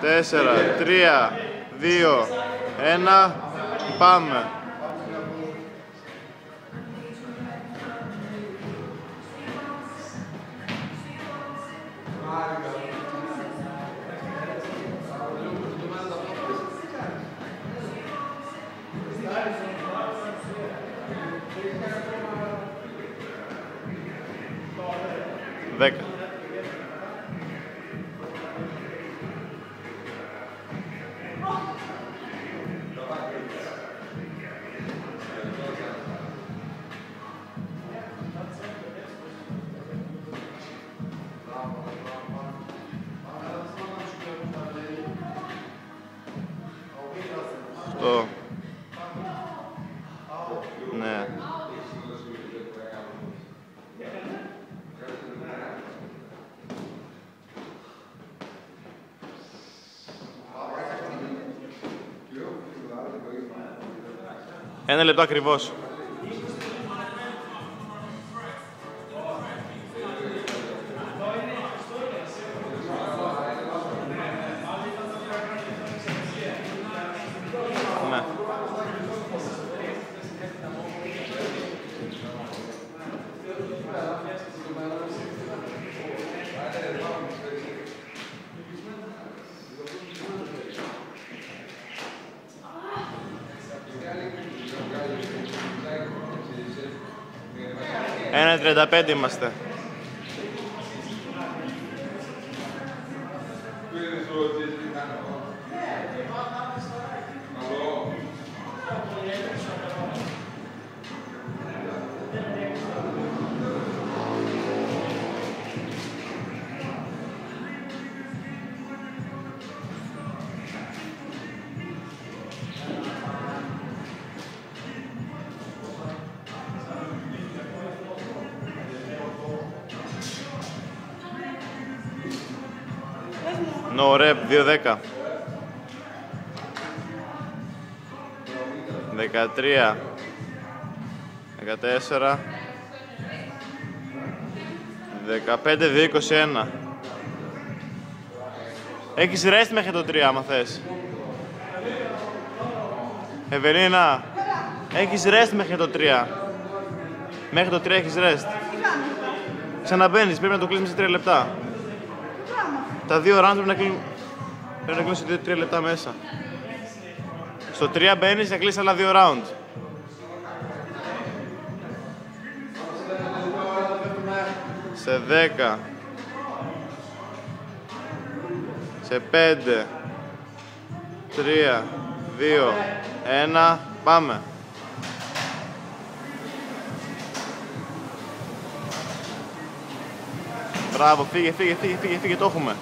τέσσερα, τρία, δύο, ένα, πάμε. Δέκα. Αυτό. Ναι. Ένα λεπτό ακριβώς. 1.35 είμαστε. No rep 2-10. 13. 14. 15-2-21. Έχεις rest μέχρι το 3 άμα θες. Ευελίνα, έχεις rest μέχρι το 3. Μέχρι το 3 έχεις rest. Ξαναμπαίνεις, πρέπει να το κλείσεις σε 3 λεπτά. Τα δύο rounds πρέπει να κλείνουν. Πρέπει να κλείνουν σε 3 λεπτά μέσα. Στο 3 μπαίνεις να κλείσει άλλα δύο round. Σε 10. Σε 5. 3, 2, 1. Πάμε. Μπράβο, φύγε, φύγε, φύγε, φύγε, φύγε, το έχουμε.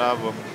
Μπράβο.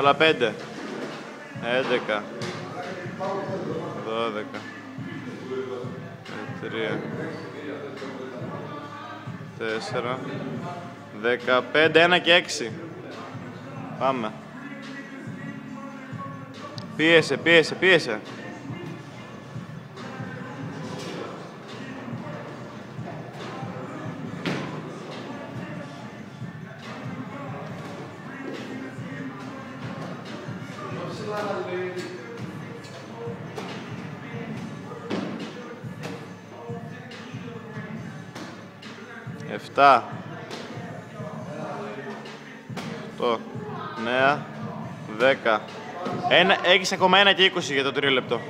Άλλα πέντε. Έντεκα. Δώδεκα. Τρία. Τέσσερα. Δεκαπέντε, ένα και έξι. Πάμε. Πίεσε, πίεσε, πίεσε. Εφτά. Οκτώ. Νέα. Δέκα. Ένα, έχεις ακόμα ένα και είκοσι για το τρίο λεπτό.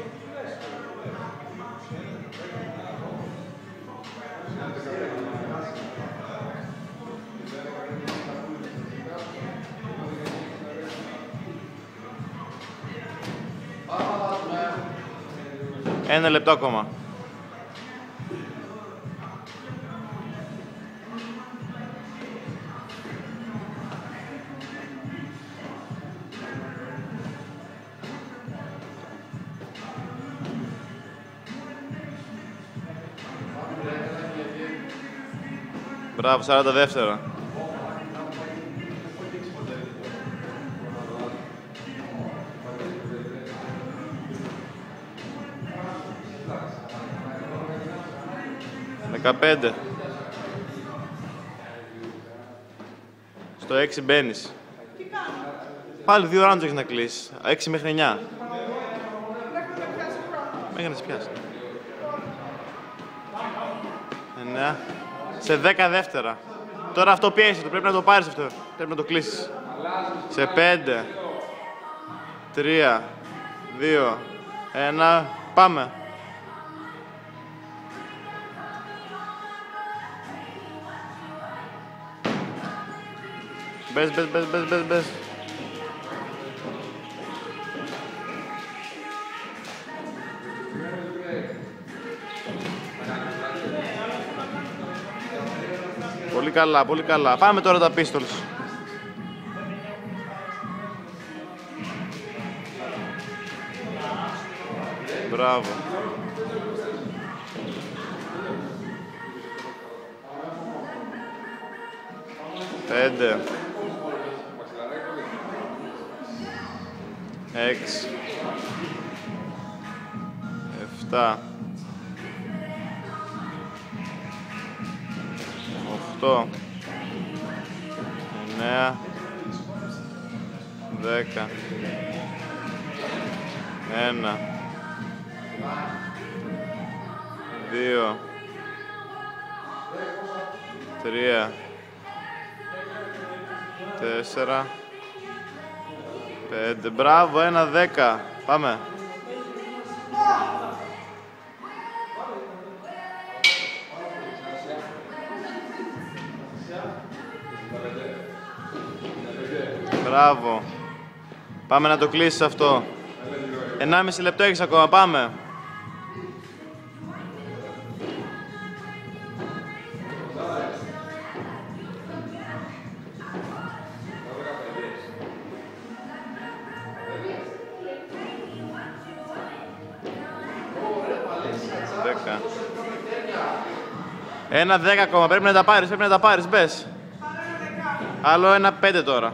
Ένα λεπτό ακόμα. Μπράβο, 40 δεύτερα. Δεκαπέντε. Στο 6 μπαίνεις. Πάλι δύο ράντζο έχεις να κλείσεις. 6 μέχρι 9. Μέχρι να σε πιάσεις. 9. Σε 10 δεύτερα. Τώρα αυτό πιέζει, το πρέπει να το πάρεις αυτό. Πρέπει να το κλείσεις. Σε 5, 3, 2, 1, πάμε. Μπες, μπες, μπες, μπες, μπες, μπες. Πολύ καλά, πολύ καλά. Πάμε τώρα τα pistols. Μπράβο. Πέντε. Έξι. Εφτά. Οχτώ. Εννέα. Δέκα. Ένα. Δύο. Τρία. Τέσσερα. Πέντε. Μπράβο, ένα δέκα. Πάμε. Μπράβο. Πάμε να το κλείσεις αυτό. 1,5 λεπτό έχεις ακόμα. Πάμε. Ένα δέκα ακόμα. Πρέπει να τα πάρεις. Πρέπει να τα πάρεις. Μπες. Άλλο ένα πέντε τώρα.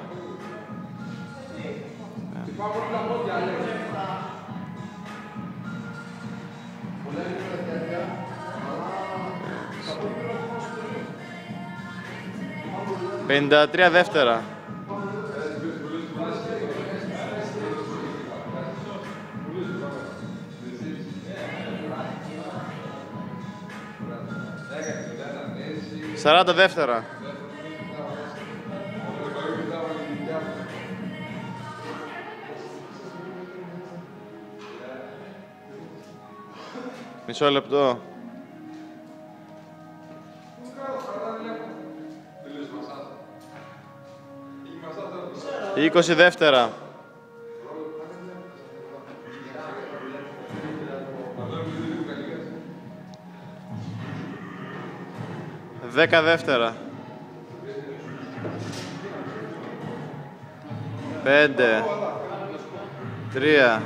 Πενήντα τρία δεύτερα. Σαράντα δεύτερα. Μισό λεπτό. Είκοσι δεύτερα. Δέκα δεύτερα. Πέντε. Τρία.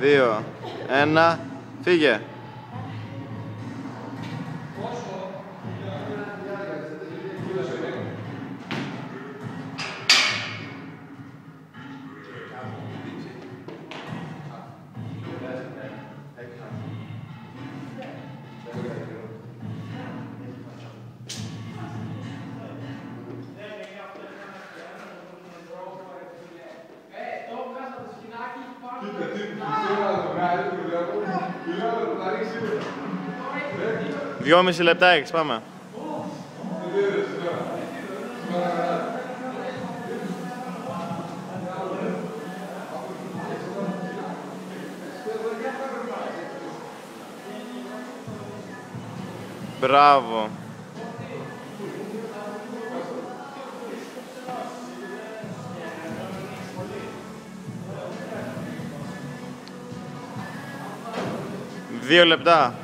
Δύο. Ένα. Φύγε. Δυόμιση λεπτά έχεις, πάμε. Μπράβο. Δύο λεπτά.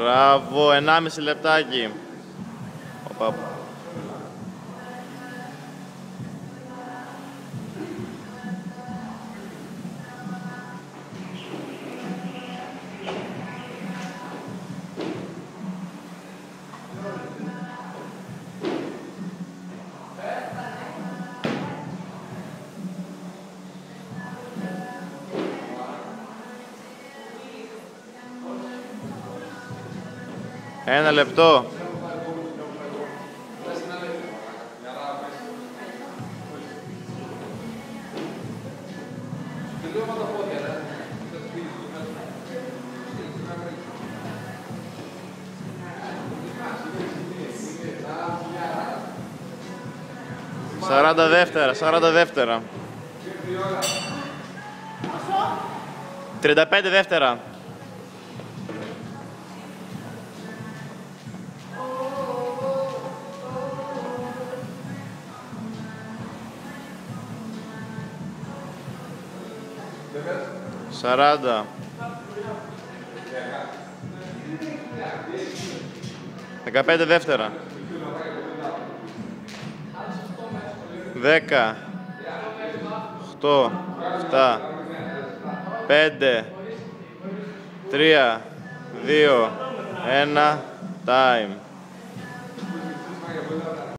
Μπράβο, 1,5 λεπτάκι. Οπα. Ένα λεπτό. Σαράντα δεύτερα, σαράντα δεύτερα. Τριάντα πέντε δεύτερα. Σαράντα. Δεκαπέντε δεύτερα. Δέκα. Οχτώ. Εφτά. Πέντε. Τρία. Δύο. Ένα. Time.